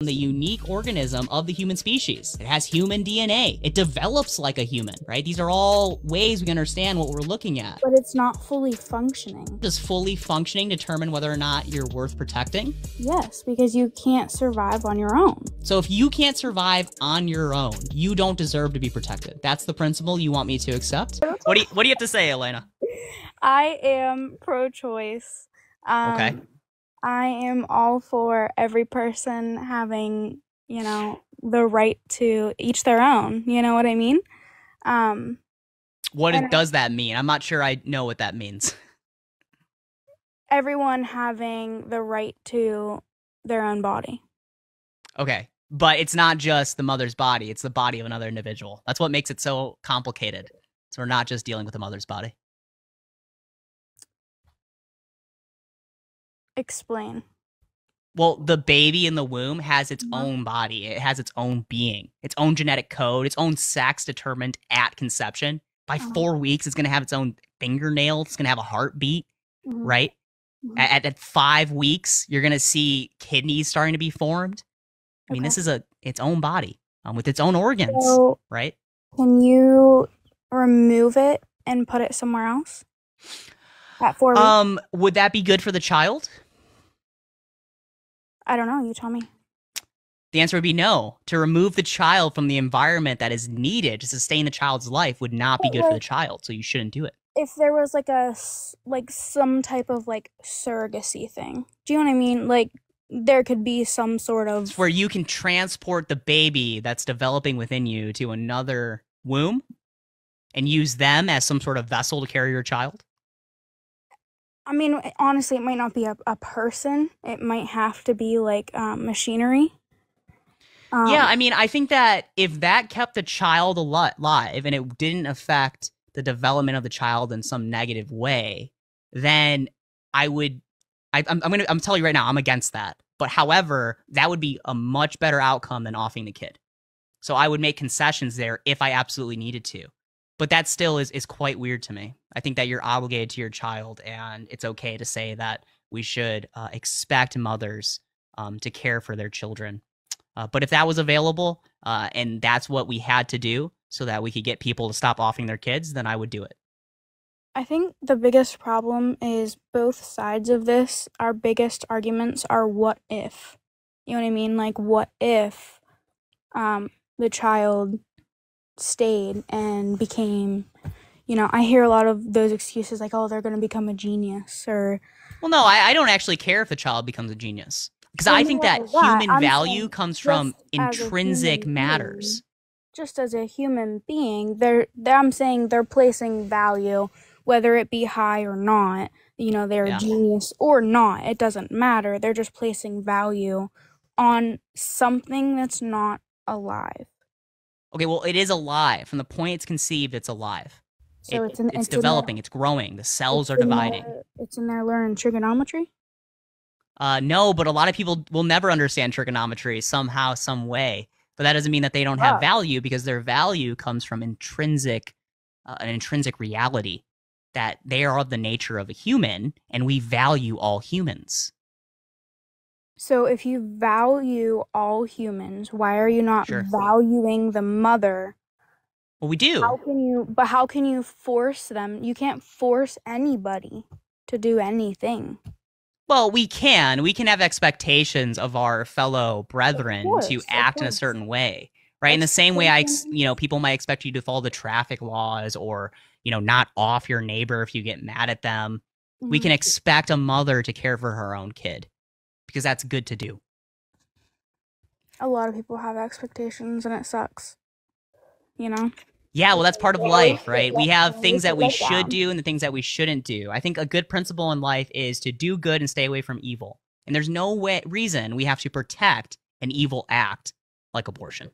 the unique organism of the human species. It has human DNA. It develops like a human, right? These are all ways we understand what we're looking at. But it's not fully functioning. Does fully functioning determine whether or not you're worth protecting? Yes, because you can't survive on your own. So if you can't survive on your own, you don't deserve to be protected. That's the principle you want me to accept? What do you, what do you have to say, Elena? I am pro choice. Um, Okay. I am all for every person having, you know, the right to each their own. You know what I mean? Um, What And- does that mean? I'm not sure I know what that means. everyone having the right to their own body. Okay. But it's not just the mother's body, it's the body of another individual. That's what makes it so complicated. So we're not just dealing with the mother's body. Explain. Well, the baby in the womb has its Mhm. own body. It has its own being, its own genetic code, its own sex determined at conception. By Uh-huh. four weeks, it's going to have its own fingernail. It's going to have a heartbeat, Mhm. right? Mhm. At, at five weeks, you're going to see kidneys starting to be formed. I mean, Okay. this is a its own body um, with its own organs, So, right? can you remove it and put it somewhere else? At four weeks? Um, would that be good for the child? I don't know. You tell me. The answer would be no. To remove the child from the environment that is needed to sustain the child's life would not be good for the child, so you shouldn't do it. If there was like a like some type of like surrogacy thing, do you know what I mean? Like there could be some sort of It's where you can transport the baby that's developing within you to another womb and use them as some sort of vessel to carry your child. I mean, honestly, it might not be a, a person. It might have to be like um, machinery. Um, yeah, I mean, I think that if that kept the child alive and it didn't affect the development of the child in some negative way, then I would. I, I'm, I'm gonna. I'm telling you right now, I'm against that. But however, that would be a much better outcome than offing the kid. So I would make concessions there if I absolutely needed to. But that still is is quite weird to me. I think that you're obligated to your child, and it's okay to say that we should uh, expect mothers um, to care for their children. Uh, but if that was available uh, and that's what we had to do so that we could get people to stop offing their kids, then I would do it. I think the biggest problem is both sides of this. Our biggest arguments are what if. You know what I mean? Like what if um the child stayed and became you know, I hear a lot of those excuses like, oh, they're going to become a genius or Well, no, I, I don't actually care if the child becomes a genius because I think that human value comes from a intrinsic matters. just as a human being, they're, they're I'm saying they're placing value, whether it be high or not. You know, they're Yeah. a genius or not. It doesn't matter. They're just placing value on something that's not alive. Okay, well, it is alive. From the point it's conceived, it's alive. So It- it's an, it's their- developing, it's growing, the cells are it's in dividing. their- it's in there learning trigonometry. Uh, no, but a lot of people will never understand trigonometry somehow, some way. But that doesn't mean that they don't have Ah. value because their value comes from intrinsic, uh, an intrinsic reality that they are of the nature of a human, and we value all humans. So if you value all humans, why are you not Sure. valuing the mother Well, we do. How can you? But how can you force them? You can't force anybody to do anything. Well, we can. We can have expectations of our fellow brethren course, to act in a certain way, right? In the same way, I, ex- you know, people might expect you to follow the traffic laws or, you know, not off your neighbor if you get mad at them. We Mhm. can expect a mother to care for her own kid because that's good to do. A lot of people have expectations, and it sucks. You know. Yeah, well, that's part of life, right? We have things that we should do and the things that we shouldn't do. I think a good principle in life is to do good and stay away from evil. And there's no way reason we have to protect an evil act like abortion.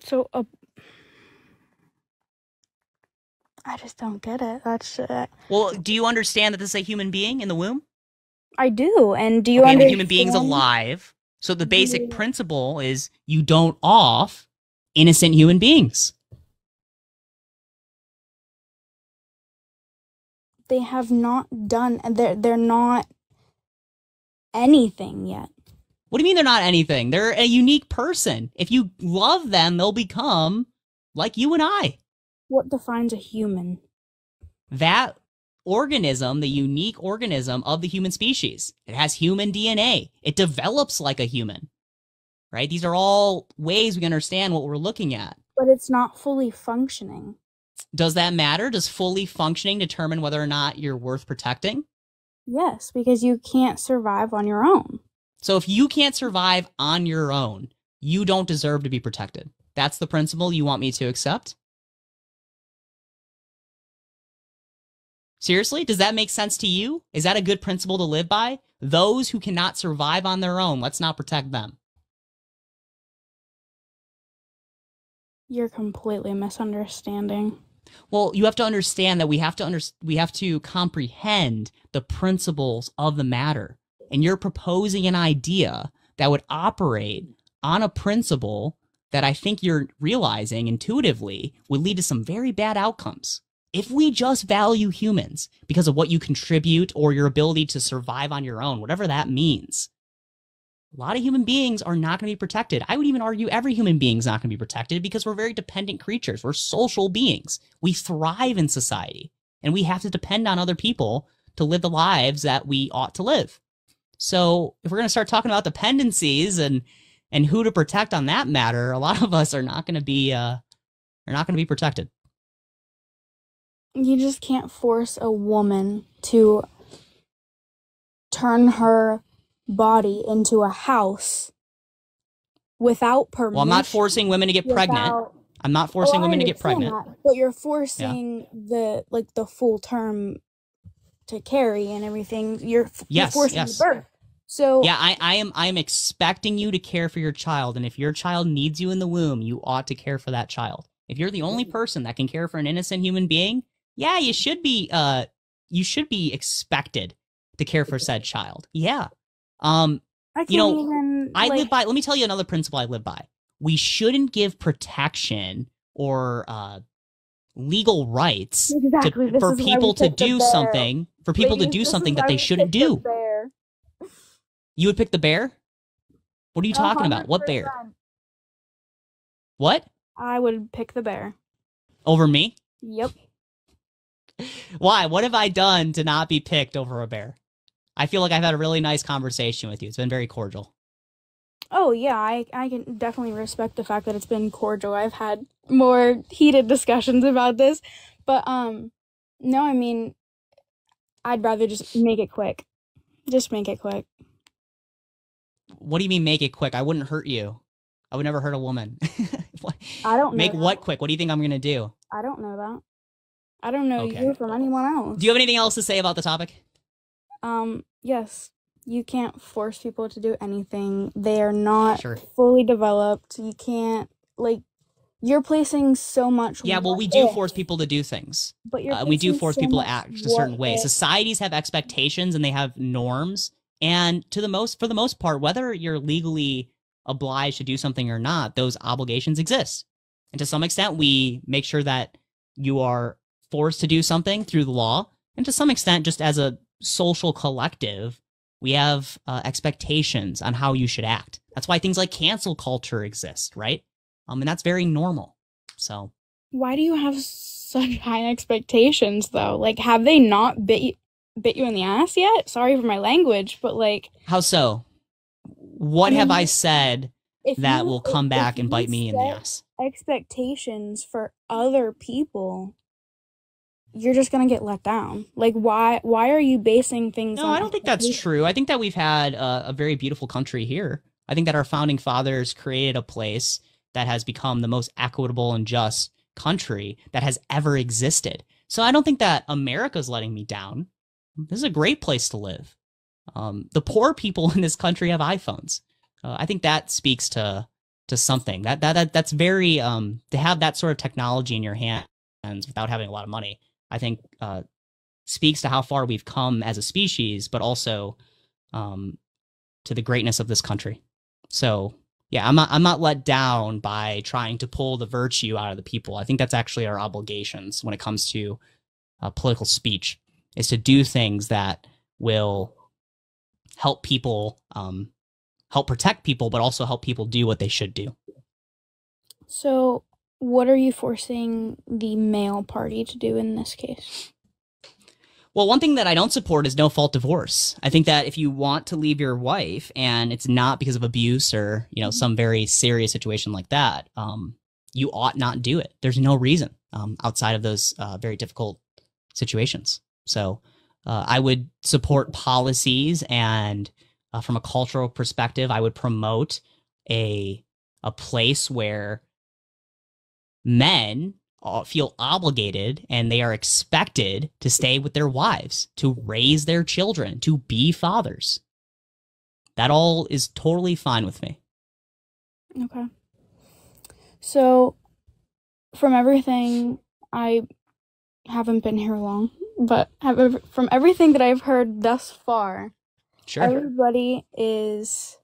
So, uh, I just don't get it. That's uh, Well, do you understand that this is a human being in the womb? I do. And do you okay, understand? human being's alive. So the basic Yeah. principle is you don't off innocent human beings. They have not done. They're they're not anything yet. What do you mean they're not anything? They're a unique person. If you love them, they'll become like you and I. What defines a human? That organism, the unique organism of the human species. It has human DNA. It develops like a human. Right? These are all ways we understand what we're looking at. But it's not fully functioning. Does that matter? Does fully functioning determine whether or not you're worth protecting? Yes, because you can't survive on your own. So if you can't survive on your own, you don't deserve to be protected. That's the principle you want me to accept? Seriously? Does that make sense to you? Is that a good principle to live by? Those who cannot survive on their own, let's not protect them. You're completely misunderstanding. Well, you have to understand that we have to under, we have to comprehend the principles of the matter. And you're proposing an idea that would operate on a principle that I think you're realizing intuitively would lead to some very bad outcomes. If we just value humans because of what you contribute or your ability to survive on your own, whatever that means, a lot of human beings are not going to be protected. I would even argue every human being is not going to be protected because we're very dependent creatures. We're social beings. We thrive in society and we have to depend on other people to live the lives that we ought to live. So if we're going to start talking about dependencies and and who to protect on that matter, a lot of us are not going to be uh are not going to be protected. You just can't force a woman to turn her body into a house without permission. Well, I'm not forcing women to get pregnant. I'm not forcing Oh, women to get pregnant. that, but you're forcing the like the full term to carry and everything. You're, f- you're forcing yes. the birth. So Yeah, I, I am I am expecting you to care for your child, and if your child needs you in the womb, you ought to care for that child. If you're the only mm-hmm. person that can care for an innocent human being, yeah, you should be uh you should be expected to care for said child. Yeah. Um I can't you know, even. I like, live by let me tell you another principle I live by. We shouldn't give protection or uh legal rights Exactly. this for is why we people to do something for people Ladies, to do something that they shouldn't picked the do. You would pick the bear? What are you talking about? What bear? What? I would pick the bear. Over me? Yep. Why? What have I done to not be picked over a bear? I feel like I've had a really nice conversation with you. It's been very cordial. Oh yeah, I I can definitely respect the fact that it's been cordial. I've had more heated discussions about this, but um, no, I mean, I'd rather just make it quick. Just make it quick. What do you mean make it quick? I wouldn't hurt you. I would never hurt a woman. I don't know make what quick? What do you think I'm going to do? I don't know that. I don't know Okay. you from anyone else. Do you have anything else to say about the topic? Um, yes. You can't force people to do anything. They are not Sure. fully developed. You can't like you're placing so much Yeah, well, we do if, force people to do things. but Uh, we do force so people to act a certain way. if. Societies have expectations and they have norms, and to the most, for the most part, whether you're legally obliged to do something or not, those obligations exist. And to some extent, we make sure that you are forced to do something through the law, and to some extent, just as a social collective, we have uh, expectations on how you should act. That's why things like cancel culture exist, right? Um, and that's very normal. So Why do you have such high expectations though? Like have they not bit you, bit you in the ass yet? Sorry for my language, but like How so? What I have I said that you- will come if- back if and bite me in the ass? Expectations for other people you're just going to get let down. Like why why are you basing things No, I don't think that's true. I think that we've had a, a very beautiful country here. I think that our founding fathers created a place that has become the most equitable and just country that has ever existed. So I don't think that America's letting me down. This is a great place to live. Um, the poor people in this country have iPhones. Uh, I think that speaks to to something that that, that that's very um, to have that sort of technology in your hands without having a lot of money. I think uh, speaks to how far we've come as a species, but also um, to the greatness of this country. So yeah, I'm not I'm not let down by trying to pull the virtue out of the people. I think that's actually our obligations when it comes to uh, political speech is to do things that will help people, um, help protect people, but also help people do what they should do. So, what are you forcing the male party to do in this case? Well, one thing that I don't support is no fault divorce. I think that if you want to leave your wife and it's not because of abuse or, you know, some very serious situation like that, um, you ought not do it. There's no reason um, outside of those uh, very difficult situations. So uh, I would support policies and uh, from a cultural perspective, I would promote a a place where men uh, feel obligated and they are expected to stay with their wives, to raise their children, to be fathers. That all is totally fine with me. Okay. So, from everything, I haven't been here long, but have, from everything that I've heard thus far, sure. everybody is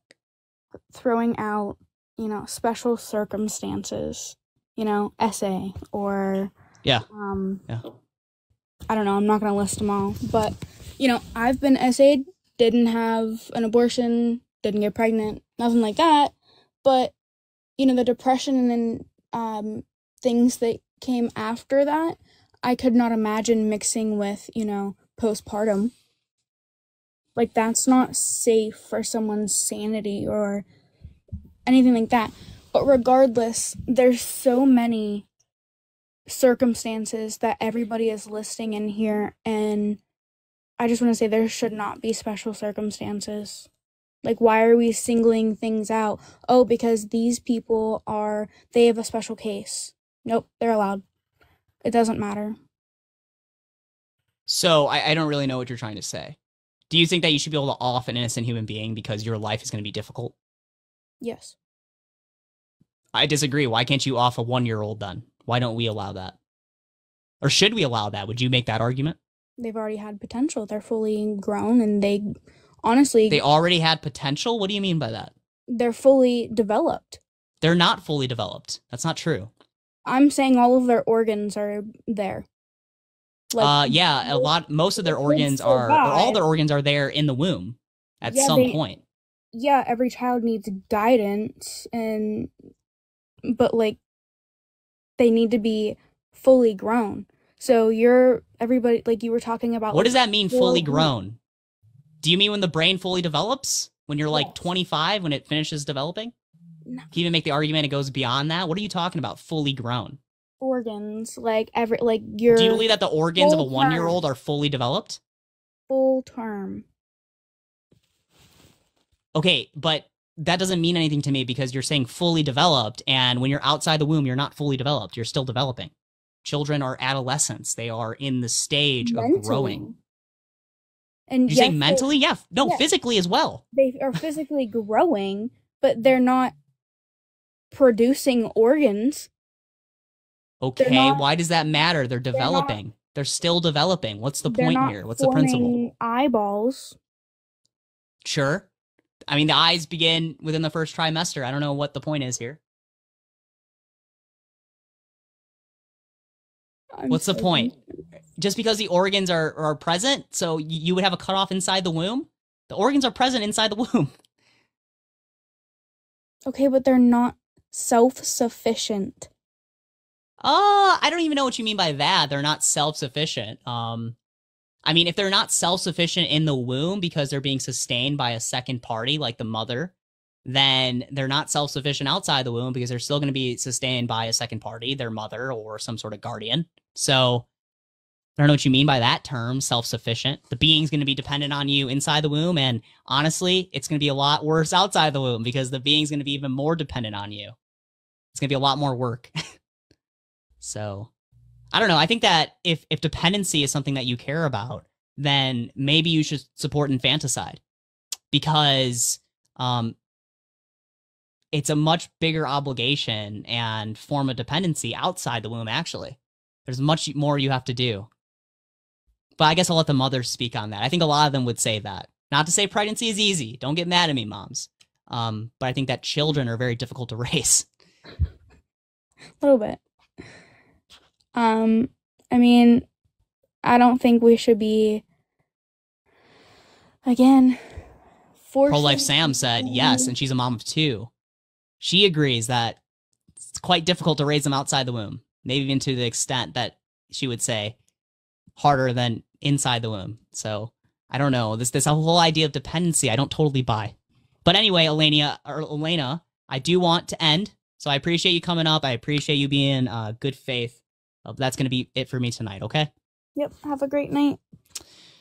throwing out, you know, special circumstances you know, essay or yeah, um, yeah. I don't know. I'm not gonna list them all, but you know, I've been essayed, didn't have an abortion, didn't get pregnant, nothing like that. But you know, the depression and um, things that came after that, I could not imagine mixing with you know postpartum. Like that's not safe for someone's sanity or anything like that. But regardless, there's so many circumstances that everybody is listing in here and I just want to say there should not be special circumstances. Like why are we singling things out? Oh, because these people are they have a special case. Nope, they're allowed. It doesn't matter. So I, I don't really know what you're trying to say. Do you think that you should be able to off an innocent human being because your life is going to be difficult? Yes. I disagree. Why can't you off a one year old then? Why don't we allow that? Or should we allow that? Would you make that argument? They've already had potential. They're fully grown and they honestly They already had potential? What do you mean by that? They're fully developed. They're not fully developed. That's not true. I'm saying all of their organs are there. Like, uh yeah, a lot most of their organs are or all their organs are there in the womb at yeah, some they, point. Yeah, every child needs guidance and but like they need to be fully grown. So you're everybody like you were talking about. What like, does that mean, fully grown? Do you mean when the brain fully develops? When you're like yes. 25, when it finishes developing? No. Can you even make the argument it goes beyond that? What are you talking about, fully grown? Organs, like every like your. Do you believe that the organs of a one year old are fully developed? Full term. Okay, but that doesn't mean anything to me because you're saying fully developed and when you're outside the womb you're not fully developed you're still developing. Children are adolescents. They are in the stage mentally. of growing. And you yes, say mentally? Yeah. No yes, physically as well. They are physically growing but they're not producing organs. Okay not, why does that matter? They're developing they're, not, they're still developing. What's the point here? What's the principle? eyeballs. Sure I mean, the eyes begin within the first trimester. I don't know what the point is here. I'm What's the point? Just because the organs are, are present, so you would have a cutoff inside the womb? The organs are present inside the womb. Okay, but they're not self sufficient. Uh, I don't even know what you mean by that. They're not self sufficient. Um, I mean, if they're not self sufficient in the womb because they're being sustained by a second party like the mother, then they're not self sufficient outside the womb because they're still going to be sustained by a second party, their mother or some sort of guardian. So I don't know what you mean by that term, self sufficient. The being's going to be dependent on you inside the womb. And honestly, it's going to be a lot worse outside the womb because the being's going to be even more dependent on you. It's going to be a lot more work. so I don't know. I think that if if dependency is something that you care about, then maybe you should support infanticide because um, it's a much bigger obligation and form of dependency outside the womb. Actually, there's much more you have to do. But I guess I'll let the mothers speak on that. I think a lot of them would say that. Not to say pregnancy is easy. Don't get mad at me, moms. Um, but I think that children are very difficult to raise. A little bit. Um, I mean, I don't think we should be, again, forcing Pro Life Sam said yes, and she's a mom of two. She agrees that it's quite difficult to raise them outside the womb, maybe even to the extent that she would say harder than inside the womb. So I don't know. This this whole idea of dependency, I don't totally buy. But anyway, Elena, or Elena, I do want to end. So I appreciate you coming up. I appreciate you being uh, good faith. That's going to be it for me tonight. Okay. Yep. Have a great night.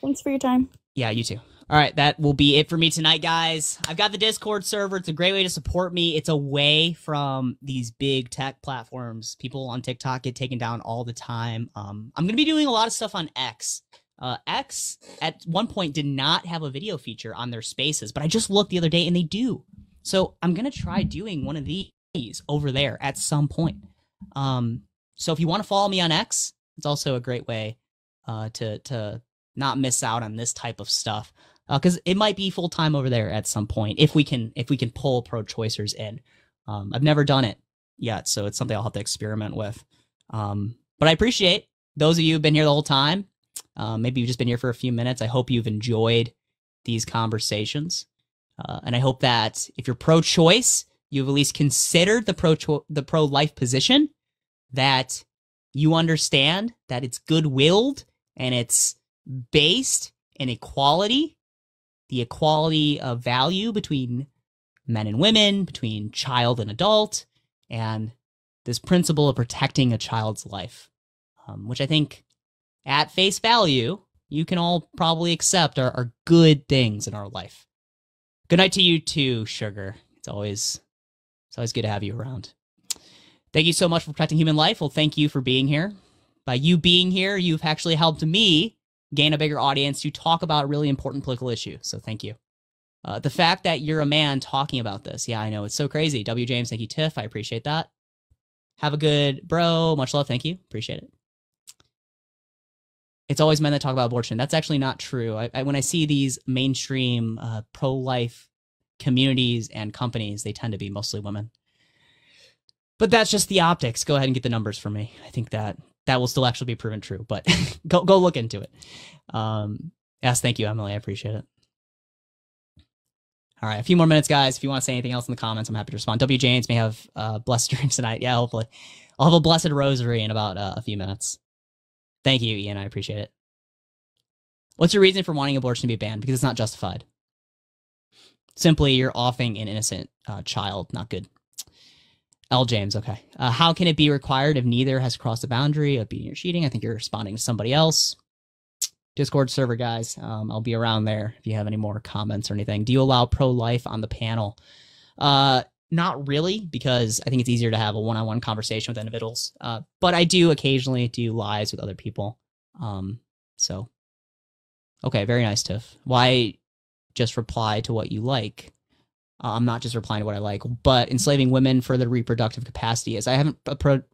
Thanks for your time. Yeah, you too. All right, that will be it for me tonight, guys. I've got the Discord server. It's a great way to support me. It's away from these big tech platforms. People on TikTok get taken down all the time. Um, I'm going to be doing a lot of stuff on X. Uh, X at one point did not have a video feature on their spaces, but I just looked the other day and they do. So I'm going to try doing one of these over there at some point. Um, so if you want to follow me on X, it's also a great way uh, to to not miss out on this type of stuff because uh, it might be full time over there at some point if we can if we can pull pro choicers in. Um, I've never done it yet, so it's something I'll have to experiment with. Um, but I appreciate those of you who've been here the whole time. Uh, maybe you've just been here for a few minutes. I hope you've enjoyed these conversations, uh, and I hope that if you're pro choice, you've at least considered the pro the pro life position. That you understand that it's good willed and it's based in equality the equality of value between men and women, between child and adult, and this principle of protecting a child's life, um, which I think at face value, you can all probably accept are, are good things in our life. Good night to you too, Sugar. It's always it's always good to have you around. Thank you so much for protecting human life. Well, thank you for being here. By you being here, you've actually helped me gain a bigger audience to talk about a really important political issue. So thank you. Uh, the fact that you're a man talking about this, yeah, I know it's so crazy. W. James, thank you, Tiff. I appreciate that. Have a good bro. Much love. Thank you. Appreciate it. It's always men that talk about abortion. That's actually not true. I, I, when I see these mainstream uh, pro life communities and companies, they tend to be mostly women. But that's just the optics. Go ahead and get the numbers for me. I think that that will still actually be proven true. But go go look into it. Um, yes, thank you, Emily. I appreciate it. All right, a few more minutes, guys. If you want to say anything else in the comments, I'm happy to respond. W. James may have uh, blessed dreams tonight. Yeah, hopefully. I'll have a blessed rosary in about uh, a few minutes. Thank you, Ian. I appreciate it. What's your reason for wanting abortion to be banned? Because it's not justified. Simply, you're offing an innocent uh, child. Not good. L. James, okay. Uh, how can it be required if neither has crossed the boundary of beating or cheating? I think you're responding to somebody else. Discord server, guys. Um, I'll be around there if you have any more comments or anything. Do you allow pro life on the panel? Uh, not really, because I think it's easier to have a one on one conversation with individuals. Uh, but I do occasionally do lives with other people. Um, so, okay, very nice, Tiff. Why just reply to what you like? Uh, I'm not just replying to what I like, but enslaving women for their reproductive capacity is. I haven't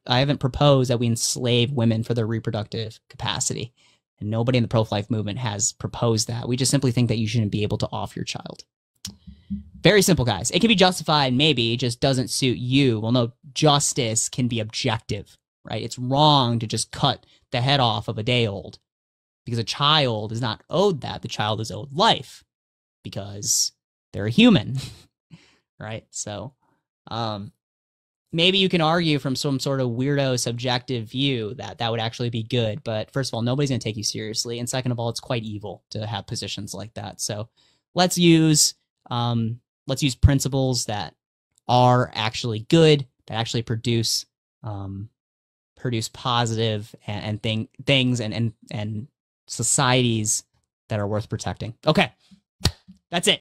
I haven't proposed that we enslave women for their reproductive capacity, and nobody in the pro-life movement has proposed that. We just simply think that you shouldn't be able to off your child. Very simple, guys. It can be justified, maybe just doesn't suit you. Well, no, justice can be objective, right? It's wrong to just cut the head off of a day old because a child is not owed that. The child is owed life because they're a human. right? So, um, maybe you can argue from some sort of weirdo subjective view that that would actually be good. But first of all, nobody's going to take you seriously, and second of all, it's quite evil to have positions like that. So, let's use um, let's use principles that are actually good that actually produce um, produce positive and, and thing things and and and societies that are worth protecting. Okay, that's it.